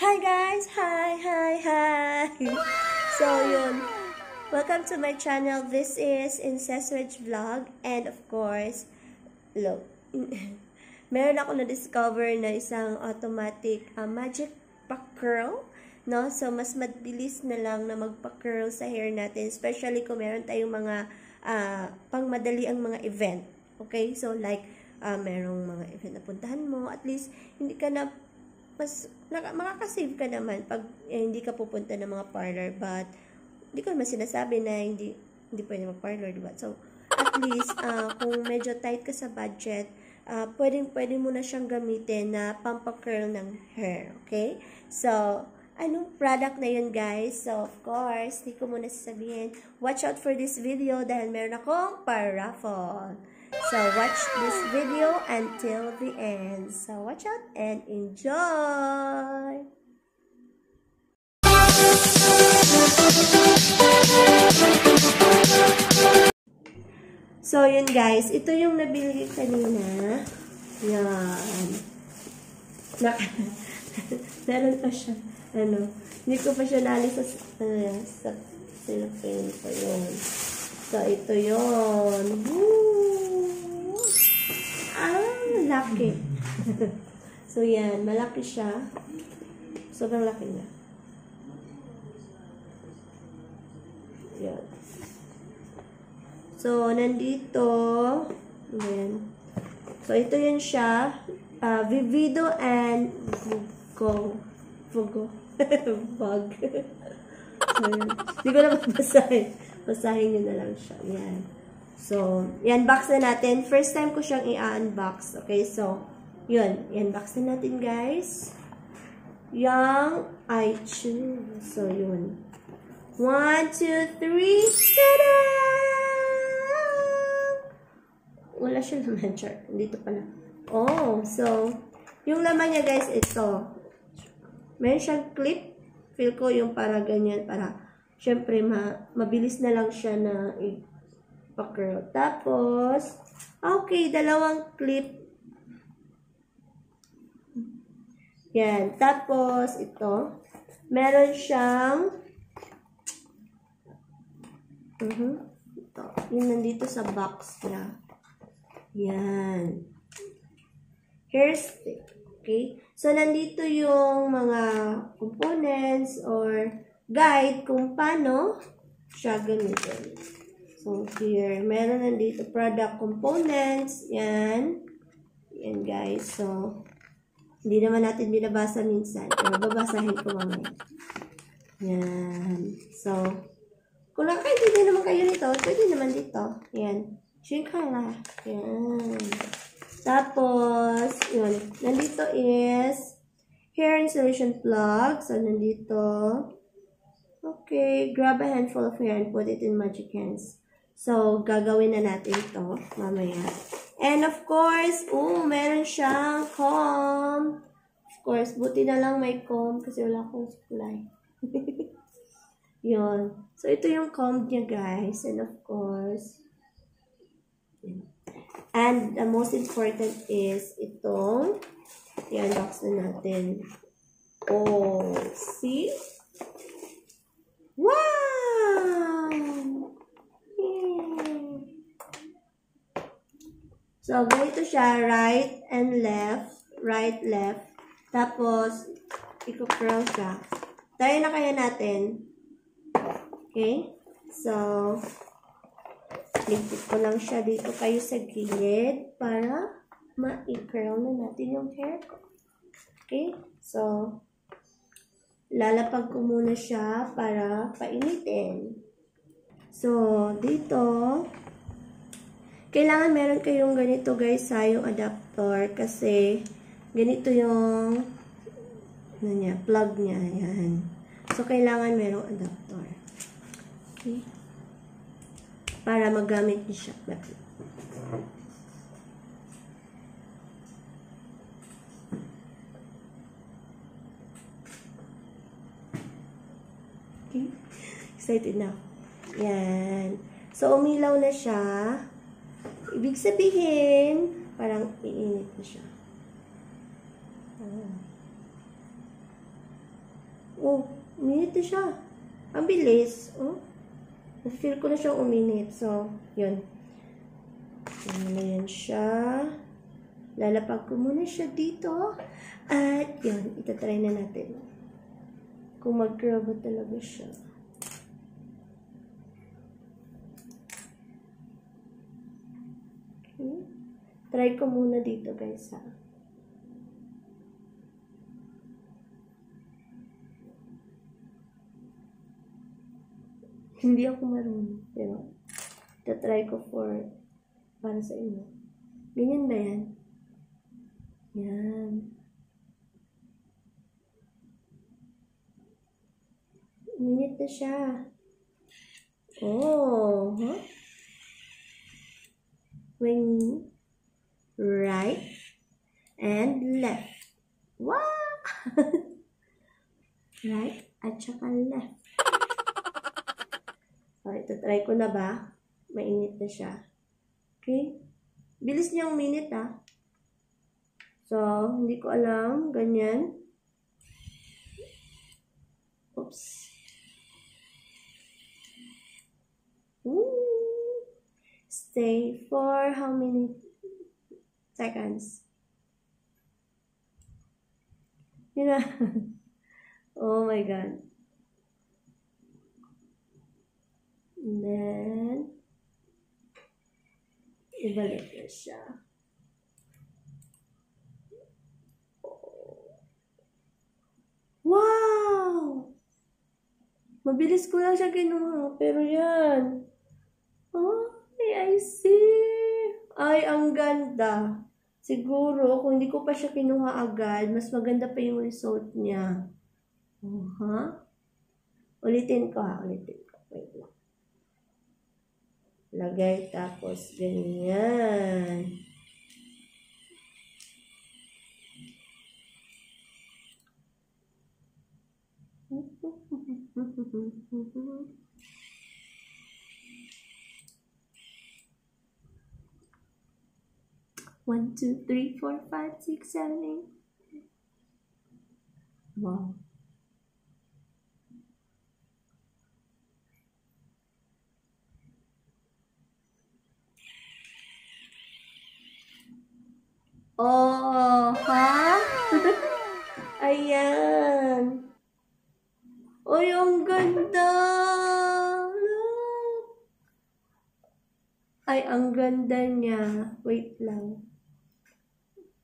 Hi guys! Hi! Hi! Hi! So yun, welcome to my channel. This is Incessage Vlog and of course, look, meron ako na-discover na isang automatic uh, magic pa-curl. No? So, mas mabilis na lang na magpa-curl sa hair natin. Especially kung meron tayong mga uh, pangmadali ang mga event. Okay? So, like, uh, merong mga event na puntahan mo. At least, hindi ka na mas naka, makakasave ka naman pag eh, hindi ka pupunta ng mga parlor but hindi ko naman sinasabi na hindi hindi pwede mag-parlor, diba? So, at least, uh, kung medyo tight ka sa budget, uh, pwedeng pwede mo na siyang gamitin na pampacurl ng hair, okay? So, anong product na yun, guys? So, of course, hindi ko muna sasabihin, watch out for this video dahil meron akong paraffle. So, watch this video until the end. So, watch out and enjoy! So, yun guys. Ito yung nabili kanina. Yan. Nak Meron pa siya. Ano. Hindi ko pa siya nalis sa, uh, sa cellophane. So, yun. So, ito yun. Woo! Ah, laki. so, yan. Malaki siya. Sobrang laki niya. Yan. So, nandito, ayan. So, ito yun siya. Uh, Vivido and Vugo. Vugo. Bug. so, Hindi ko na basahin. Basahin nyo na lang siya. Yan. So, yan, box na natin. First time ko siyang i-unbox. Okay, so, yun. Yan, box na natin, guys. Yang I choose. So, yun. One, two, three. Ta-da! wala siya laman chart. Dito pala. Oh, so, yung laman niya guys, ito. Meron siyang clip. Feel ko yung para ganyan, para, syempre, ma mabilis na lang siya na i-curl. Tapos, okay, dalawang clip. Yan. Tapos, ito. Meron siyang, uh -huh, ito. Yung nandito sa box niya. Yan. Hair stick. Okay? So, nandito yung mga components or guide kung paano siya gamitin. So, here, meron nandito product components. Yan. Yan, guys. So, hindi naman natin binabasa minsan. Pero babasahin ko mamaya. Yan. So, kung nakakaintindi naman kayo nito, pwede naman dito. Yan. Shinkara. Yan. Tapos, yun. Nandito is hair insulation plug. So, nandito. Okay. Grab a handful of hair and put it in magic hands. So, gagawin na natin to mamaya. And of course, oh, meron siyang comb. Of course, buti na lang may comb kasi wala akong supply. Yun. So, ito yung comb niya, guys. And of course, And the most important is itong i-unbox na natin. Oh, see? Wow! So, ganito siya, right and left, right, left. Tapos, i-curl siya. Tayo na kaya natin. Okay? So, Ligpit ko lang siya dito kayo sa gilid para ma-curl na natin yung hair ko. Okay? So, lalapag ko muna siya para painitin. So, dito, kailangan meron kayong ganito guys sa yung adapter kasi ganito yung ano niya, plug niya. Yan. So, kailangan merong adapter. Okay para magamit niyo siya. Okay. Excited na. Yan. So, umilaw na siya. Ibig sabihin, parang iinit na siya. Ah. Oh, uminit na siya. Ang bilis. Oh. Feel ko na siyang uminit. So, yun. Ano na yan siya. Lalapag ko muna siya dito. At yun, itatry na natin. Kung ba talaga siya. Okay. Try ko muna dito guys ha. Hindi ako marunong. Pero, itatry ko for para sa inyo. Ganyan ba yan? Yan. Minute na siya. Oh, huh? Wing, right, and left. Wow! right, at saka left. Oh, ito try ko na ba? Mainit na siya. Okay? Bilis niya minute ah. So, hindi ko alam. Ganyan. Oops. Ooh. Stay for how many seconds? You know? oh my god. And then, ibalik na siya. Wow! Mabilis ko lang siya kinuha, pero yan. Oh, I see. Ay, ang ganda. Siguro, kung hindi ko pa siya kinuha agad, mas maganda pa yung result niya. Uh -huh. Ulitin ko ha, ulitin ko. Wait lang. Lagay tapos ganyan. One, two, three, four, five, six, seven, eight. Wow. Oh, ha? Ayan. Uy, ang ganda! Ay, ang ganda niya. Wait lang.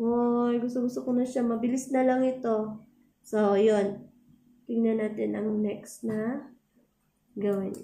Uy, gusto-gusto ko na siya. Mabilis na lang ito. So, yun. Tingnan natin ang next na gawin.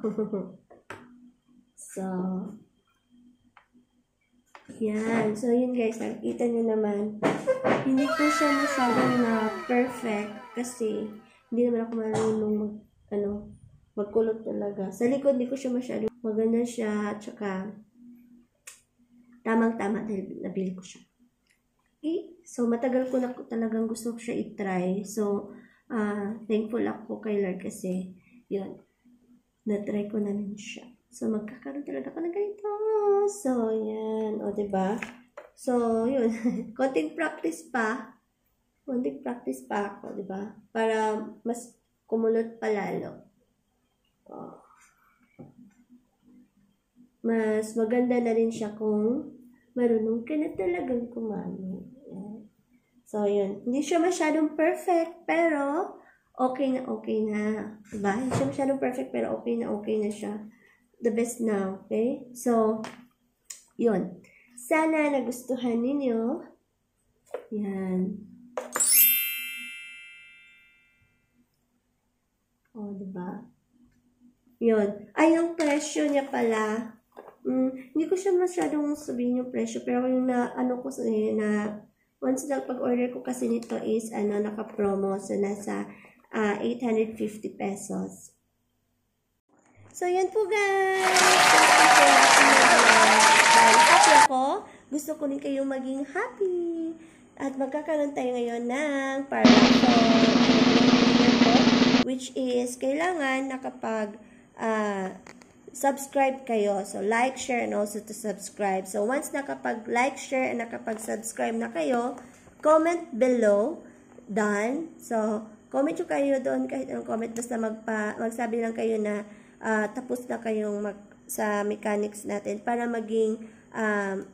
so, yan. So, yun guys, nakikita nyo naman, hindi ko siya masyadong na perfect kasi hindi naman ako marunong mag, ano, magkulot talaga. Sa likod, hindi ko siya masyadong maganda siya, at saka tamang-tama dahil nabili ko siya. Okay? So, matagal ko na talagang gusto ko siya i-try. So, uh, thankful ako kay Lord kasi, yun, na-try ko na rin siya. So, magkakaroon talaga ako ng ganito. So, yan. O, ba diba? So, yun. Konting practice pa. Konting practice pa ako, ba diba? Para mas kumulot pa lalo. O. Mas maganda na rin siya kung marunong ka na talagang kumano. So, yun. Hindi siya masyadong perfect, pero okay na okay na. Diba? Hindi siya masyadong perfect, pero okay na okay na siya the best now, okay? So, yun. Sana nagustuhan ninyo. Yan. O, oh, diba? Yun. Ay, yung presyo niya pala, mm, hindi ko siya masyadong sabihin yung presyo, pero yung na, ano ko sa na, once na pag-order ko kasi nito is, ano, naka-promo, so nasa uh, ah, 850 pesos. So, yan po guys. Happy ako, gusto ko rin kayong maging happy. At magkakaroon tayo ngayon ng paraffol which is kailangan nakapag uh, subscribe kayo. So, like, share, and also to subscribe. So, once nakapag-like, share, and nakapag-subscribe na kayo, comment below. Done. So, comment nyo kayo doon kahit anong comment. Basta magpa, magsabi lang kayo na uh, tapos na kayong mag, sa mechanics natin para maging um,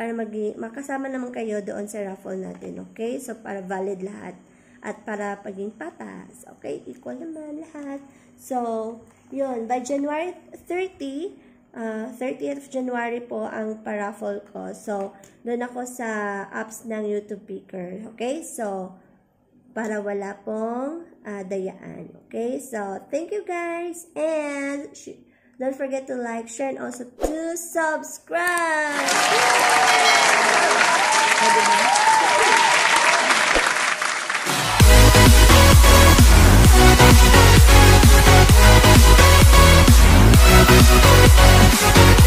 para maging makasama naman kayo doon sa raffle natin, okay? So, para valid lahat. At para paging patas, okay? Equal naman lahat. So, yun. By January 30, uh, 30th of January po ang paraffle ko. So, doon ako sa apps ng YouTube Picker. Okay? So, para wala pong uh, dayaan. Okay? So, thank you guys. And don't forget to like, share, and also to subscribe. Yay!